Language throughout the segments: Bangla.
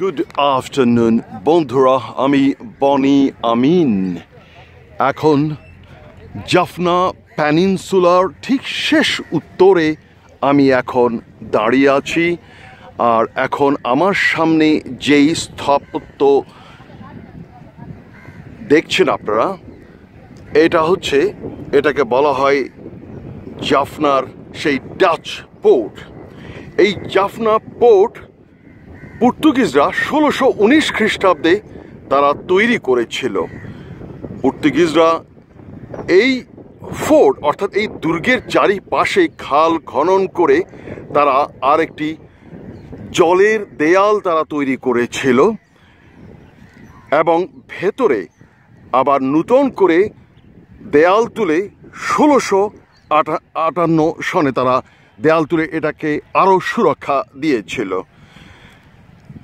গুড আফটারনুন বন্ধুরা আমি বনি আমিন এখন জাফনা প্যানিনসুলার ঠিক শেষ উত্তরে আমি এখন দাঁড়িয়ে আছি। আর এখন আমার সামনে যেই স্থাপত্য দেখছেন আপনারা, এটা হচ্ছে, এটাকে বলা হয় জাফনার সেই ডাচ পোর্ট এই জাফনা পোর্ট পর্তুগিজরা ষোলোশো উনিশ খ্রিস্টাব্দে তারা তৈরি করেছিল। পর্তুগিজরা এই ফোর্ট, অর্থাৎ এই দুর্গের চারিপাশে খাল খনন করে তারা আরেকটি জলের দেয়াল তারা তৈরি করেছিল এবং ভেতরে আবার নূতন করে দেয়াল তুলে ষোলোশো আটান্ন সনে তারা দেয়াল তুলে এটাকে আরও সুরক্ষা দিয়েছিল।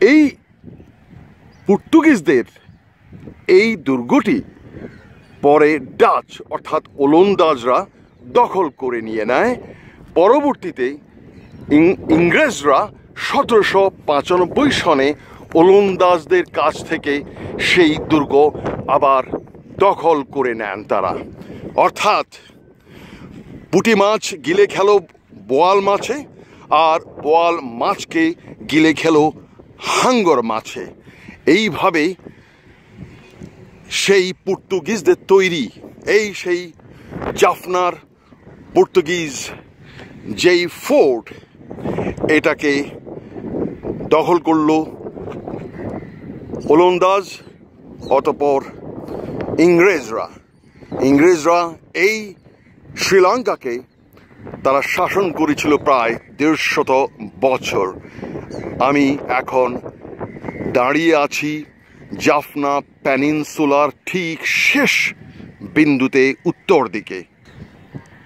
এই পর্তুগিজদের এই দুর্গটি পরে ডাচ, অর্থাৎ ওলন্দাজরা দখল করে নিয়ে নেয়। পরবর্তীতে ইংরেজরা সতেরোশো পঁচানব্বই সনে ওলন্দাজদের কাছ থেকে সেই দুর্গ আবার দখল করে নেন তারা। অর্থাৎ পুঁটি মাছ গিলে খেলো, বোয়াল মাছে, আর বোয়াল মাছকে গিলে খেলো হাঙ্গর মাছে। এইভাবে সেই পর্তুগিজদের তৈরি, এই সেই জাফনার পর্তুগিজ যেই ফোর্ট, এটাকে দখল করল ওলন্দাজ অতপর ইংরেজরা। ইংরেজরা এই শ্রীলঙ্কাকে তারা শাসন করেছিল প্রায় দেড়শত বছর। আমি এখন দাঁড়িয়ে আছি জাফনা প্যানিনসুলার ঠিক শেষ বিন্দুতে উত্তর দিকে।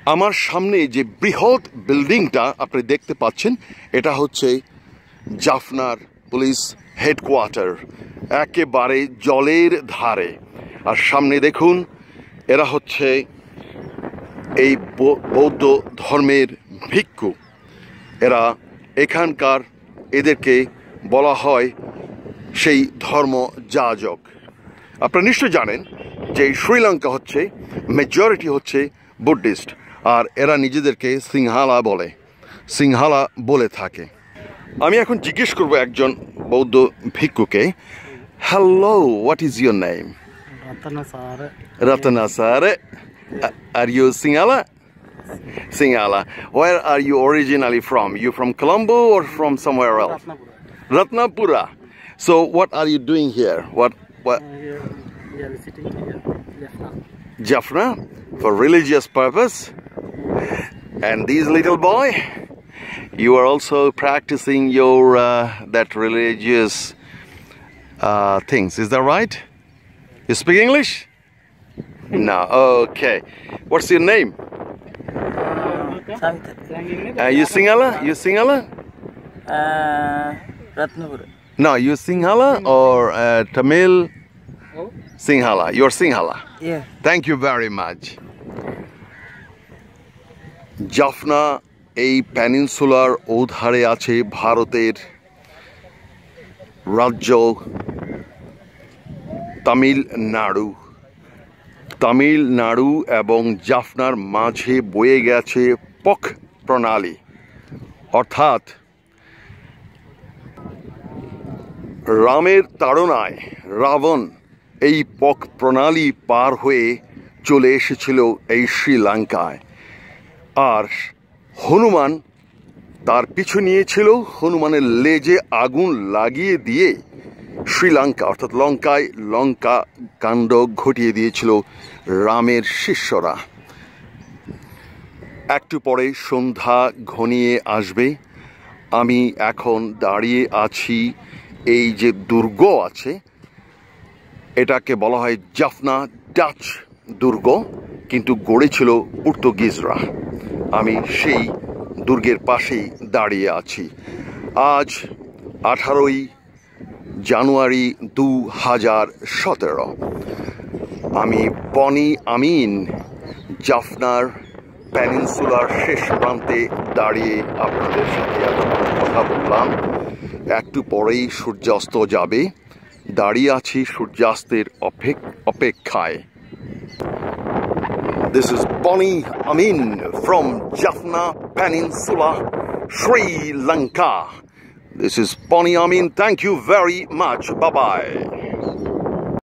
আমার সামনে যে বৃহৎ বিল্ডিংটা আপনি দেখতে পাচ্ছেন, এটা হচ্ছে জাফনার পুলিশ হেডকোয়ার্টার, একেবারে জলের ধারে। আর সামনে দেখুন, এরা হচ্ছে এই বৌদ্ধ ধর্মের ভিক্ষু। এরা এখানকার এদেরকে বলা হয় সেই ধর্ম যাজক। আপনারা নিশ্চয় জানেন যে শ্রীলঙ্কা হচ্ছে মেজরিটি হচ্ছে বুদ্ধিস্ট আর এরা নিজেদেরকে সিংহালা বলে সিংহালা বলে থাকে। আমি এখন জিজ্ঞেস করব একজন বৌদ্ধ ভিক্ষুকে hello what is your name Ratana Ratana are you you Singhala. Where are you originally from? You from Colombo or from somewhere else? Ratnapura. Ratnapura. So what are you doing here? What what Uh, here we are sitting here. Now. Jaffna for religious purpose? And this little boy, you are also practicing your uh, that religious uh, things. Is that right? You speak English? No. Okay. What's your name? Samit. Uh, you Singhala? You Singhala? Uh, Ratnapura. No, you Singhala or uh, Tamil Singhala? You're Singhala. Yeah. Thank you very much Jaffna এই প্যানিনসুলার ওধারে আছে ভারতের রাজ্য তামিলনাড়ু তামিলনাড়ু এবং জাফনার মাঝে বয়ে গেছে পক প্রণালী, অর্থাৎ রামের তাড়নায় রাবণ এই পক প্রণালী পার হয়ে চলে এসেছিল এই শ্রীলঙ্কায়। আর হনুমান তার পিছু নিয়েছিল, হনুমানের লেজে আগুন লাগিয়ে দিয়ে শ্রীলঙ্কা, অর্থাৎ লঙ্কায় লঙ্কা কাণ্ড ঘটিয়ে দিয়েছিল রামের শিষ্যরা। একটু পরে সন্ধ্যা ঘনিয়ে আসবে। আমি এখন দাঁড়িয়ে আছি, এই যে দুর্গ আছে, এটাকে বলা হয় জাফনা ডাচ দুর্গ, কিন্তু গড়েছিল পর্তুগিজরা। আমি সেই দুর্গের পাশেই দাঁড়িয়ে আছি। আজ আঠারোই জানুয়ারি দু হাজার সতেরো। আমি বনি আমিন, জাফনার প্যানিনসুলার শেষ প্রান্তে দাঁড়িয়ে আপনাদের সাথে এতক্ষণ কথা বললাম একটু পরেই সূর্যাস্ত যাবে দাঁড়িয়ে আছি সূর্যাস্তের অপেক- অপেক্ষায় This is Bonnie Amin from Jaffna Peninsula, Sri Lanka. This is Bonnie Amin. Thank you very much. Bye bye.